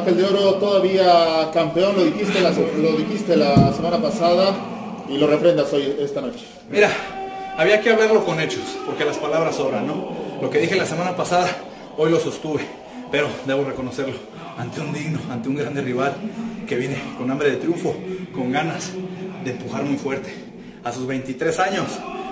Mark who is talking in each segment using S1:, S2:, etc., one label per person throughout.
S1: Ángel de Oro todavía campeón, lo dijiste la, semana pasada y lo refrendas hoy, esta noche.
S2: Mira, había que hablarlo con hechos, porque las palabras sobran, ¿no? Lo que dije la semana pasada, hoy lo sostuve, pero debo reconocerlo, ante un digno, ante un grande rival que viene con hambre de triunfo, con ganas de empujar muy fuerte. A sus 23 años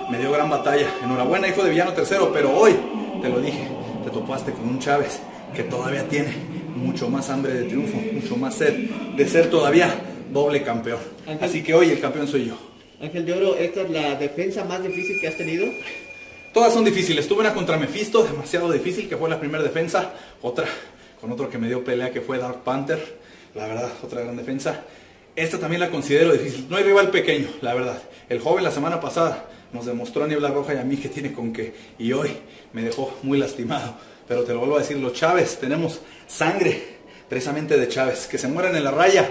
S2: me dio gran batalla. Enhorabuena, hijo de Villano tercero, pero hoy, te lo dije, te topaste con un Chávez que todavía tiene mucho más hambre de triunfo, mucho más sed de ser todavía doble campeón. Así que hoy el campeón soy yo.
S3: Ángel de Oro, ¿esta es la defensa más difícil que has tenido?
S2: Todas son difíciles. Tuve una contra Mephisto, demasiado difícil, que fue la primera defensa. Otra con otro que me dio pelea, que fue Dark Panther. La verdad, otra gran defensa. Esta también la considero difícil. No hay rival pequeño, la verdad. El joven la semana pasada nos demostró a Niebla Roja y a mí que tiene con qué. Y hoy me dejó muy lastimado. Pero te lo vuelvo a decir, los Chávez, tenemos sangre precisamente de Chávez, que se mueren en la raya.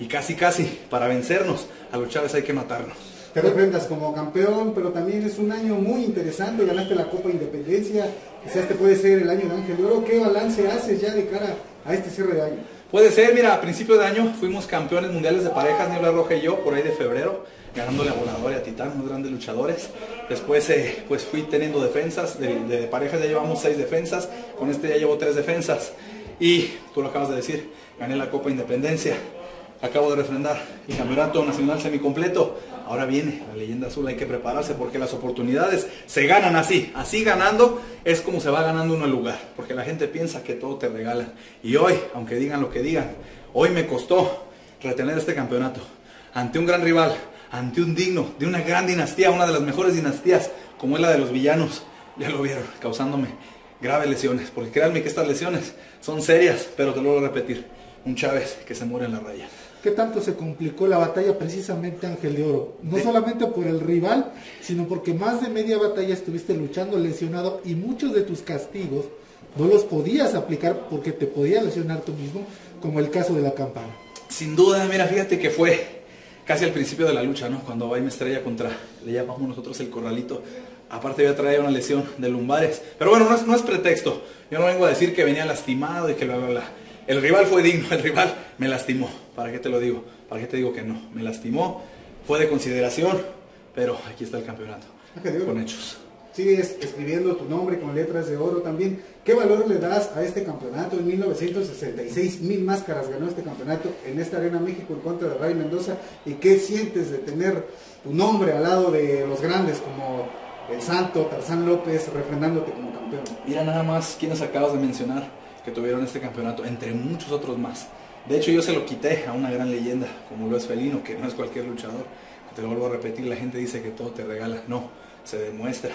S2: Y casi, casi, para vencernos, a los Chávez hay que matarnos.
S4: Te reprendas como campeón, pero también es un año muy interesante. Ganaste la Copa Independencia. Quizás este puede ser el año de Ángel de Oro. ¿Qué balance haces ya de cara a este cierre de año?
S2: Puede ser, mira, a principio de año fuimos campeones mundiales de parejas, Niebla Roja y yo, por ahí de febrero, ganándole a Volador y a Titán, unos grandes luchadores. Después eh, pues fui teniendo defensas, de, de parejas ya llevamos seis defensas, con este ya llevo tres defensas. Y tú lo acabas de decir, gané la Copa Independencia, acabo de refrendar el Campeonato Nacional Semicompleto. Ahora viene la leyenda azul, hay que prepararse porque las oportunidades se ganan así. Así ganando es como se va ganando uno el lugar. Porque la gente piensa que todo te regalan. Y hoy, aunque digan lo que digan, hoy me costó retener este campeonato. Ante un gran rival, ante un digno, de una gran dinastía, una de las mejores dinastías, como es la de los villanos. Ya lo vieron, causándome graves lesiones. Porque créanme que estas lesiones son serias, pero te lo voy a repetir. Un Chávez que se muere en la raya.
S4: ¿Qué tanto se complicó la batalla precisamente Ángel de Oro? No solamente por el rival, sino porque más de media batalla estuviste luchando lesionado y muchos de tus castigos no los podías aplicar porque te podías lesionar tú mismo, como el caso de la campana.
S2: Sin duda, mira, fíjate que fue casi al principio de la lucha, ¿no? Cuando va y me estrella contra, le llamamos nosotros el corralito. Aparte yo traía una lesión de lumbares. Pero bueno, no es, no es pretexto. Yo no vengo a decir que venía lastimado y que bla, bla, bla. El rival fue digno, el rival me lastimó. ¿Para qué te lo digo? ¿Para qué te digo que no? Me lastimó, fue de consideración, pero aquí está el campeonato. Con hechos.
S4: Sigues escribiendo tu nombre con letras de oro también. ¿Qué valor le das a este campeonato? En 1966, mil máscaras ganó este campeonato en esta Arena México en contra de Ray Mendoza. ¿Y qué sientes de tener tu nombre al lado de los grandes como el Santo, Tarzán López, refrendándote como campeón?
S2: Mira nada más quienes acabas de mencionar que tuvieron este campeonato, entre muchos otros más. De hecho, yo se lo quité a una gran leyenda, como lo es Felino, que no es cualquier luchador. Te lo vuelvo a repetir, la gente dice que todo te regala. No, se demuestra.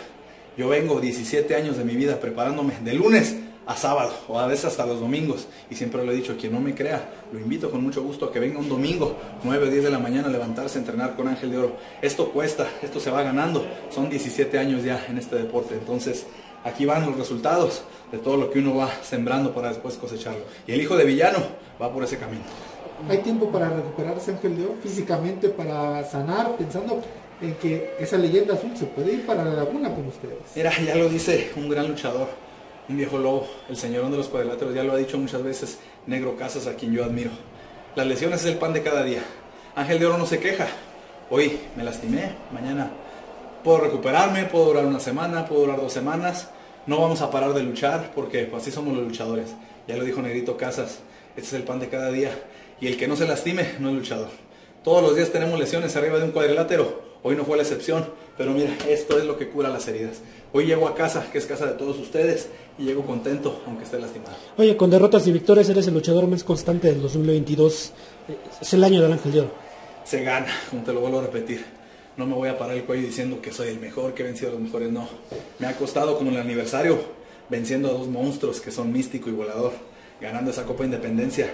S2: Yo vengo 17 años de mi vida preparándome de lunes a sábado, o a veces hasta los domingos. Y siempre lo he dicho, quien no me crea, lo invito con mucho gusto a que venga un domingo, 9 o 10 de la mañana, a levantarse a entrenar con Ángel de Oro. Esto cuesta, esto se va ganando. Son 17 años ya en este deporte. Entonces, aquí van los resultados de todo lo que uno va sembrando para después cosecharlo. Y el hijo de villano va por ese camino.
S4: ¿Hay tiempo para recuperarse Ángel Oro físicamente, para sanar, pensando en que esa leyenda azul se puede ir para la laguna con ustedes?
S2: Mira, ya lo dice un gran luchador, un viejo lobo, el señorón de los cuadriláteros, ya lo ha dicho muchas veces Negro Casas, a quien yo admiro. Las lesiones es el pan de cada día. Ángel de Oro no se queja. Hoy me lastimé, mañana puedo recuperarme, puedo durar una semana, puedo durar dos semanas. No vamos a parar de luchar porque así somos los luchadores. Ya lo dijo Negrito Casas, este es el pan de cada día. Y el que no se lastime no es luchador. Todos los días tenemos lesiones arriba de un cuadrilátero. Hoy no fue la excepción, pero mira, esto es lo que cura las heridas. Hoy llego a casa, que es casa de todos ustedes, y llego contento, aunque esté lastimado.
S5: Oye, con derrotas y victorias eres el luchador más constante del 2022. Es el año del Ángel de Oro.
S2: Se gana, como te lo vuelvo a repetir. No me voy a parar el cuello diciendo que soy el mejor, que he vencido a los mejores, no. Me ha costado como el aniversario, venciendo a dos monstruos que son Místico y Volador, ganando esa Copa Independencia.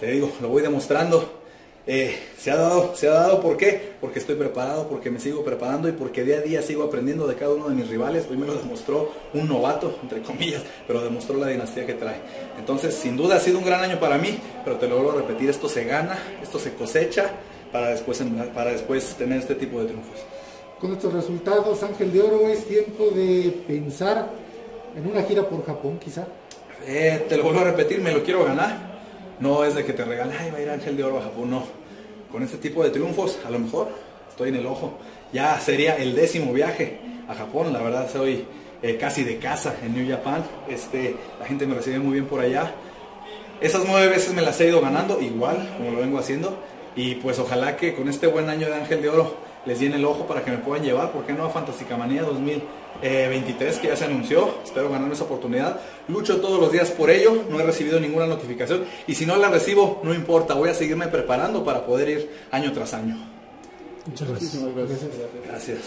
S2: Te digo, lo voy demostrando. Eh, se ha dado, se ha dado, ¿por qué? Porque estoy preparado, porque me sigo preparando y porque día a día sigo aprendiendo de cada uno de mis rivales. Hoy me lo demostró un novato, entre comillas, pero demostró la dinastía que trae. Entonces, sin duda ha sido un gran año para mí, pero te lo vuelvo a repetir, esto se gana, esto se cosecha para después, para después tener este tipo de triunfos.
S4: Con estos resultados, Ángel de Oro, es tiempo de pensar en una gira por Japón, quizá.
S2: Eh, te lo vuelvo a repetir, me lo quiero ganar no es de que te regale, ay, va a ir Ángel de Oro a Japón, no. Con este tipo de triunfos, a lo mejor estoy en el ojo. Ya sería el décimo viaje a Japón, la verdad soy eh, casi de casa en New Japan, este, la gente me recibe muy bien por allá. Esas nueve veces me las he ido ganando, igual como lo vengo haciendo. Y pues ojalá que con este buen año de Ángel de Oro les llene el ojo para que me puedan llevar, ¿por qué no a Fantástica Manía 2023 que ya se anunció? Espero ganarme esa oportunidad. Lucho todos los días por ello, no he recibido ninguna notificación y si no la recibo, no importa, voy a seguirme preparando para poder ir año tras año.
S5: Muchas gracias.
S1: Muchísimas gracias.
S2: Gracias.